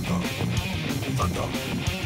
Thunder. Thunder.